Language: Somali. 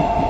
you